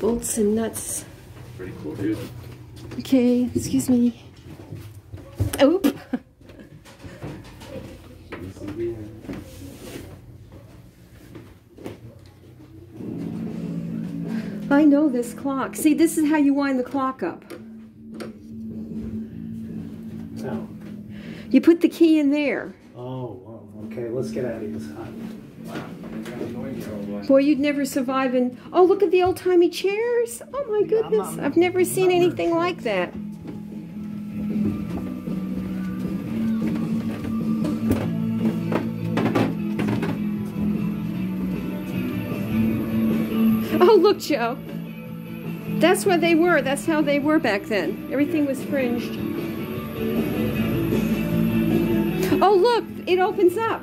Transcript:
Bolts and nuts. Pretty cool, dude. Okay, excuse me. Oop. This is the end. I know this clock. See, this is how you wind the clock up. No. You put the key in there. Oh, well, okay, let's get out of this hut. Boy, you'd never survive in. Oh, look at the old timey chairs. Oh my goodness. I've never seen anything like that. Oh, look, Joe. That's where they were. That's how they were back then. Everything was fringed. Oh, look, it opens up.